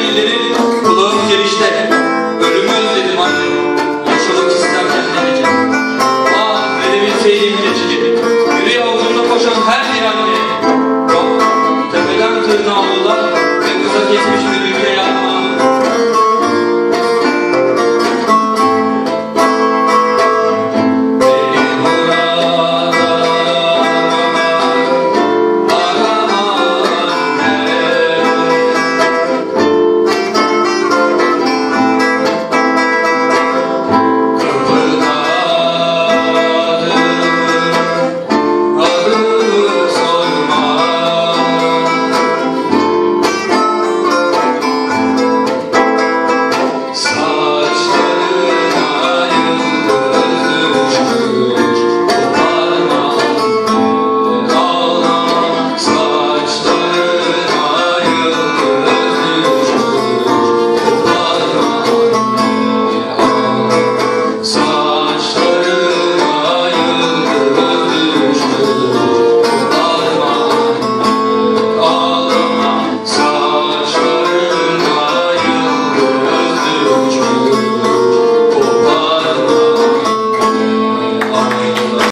living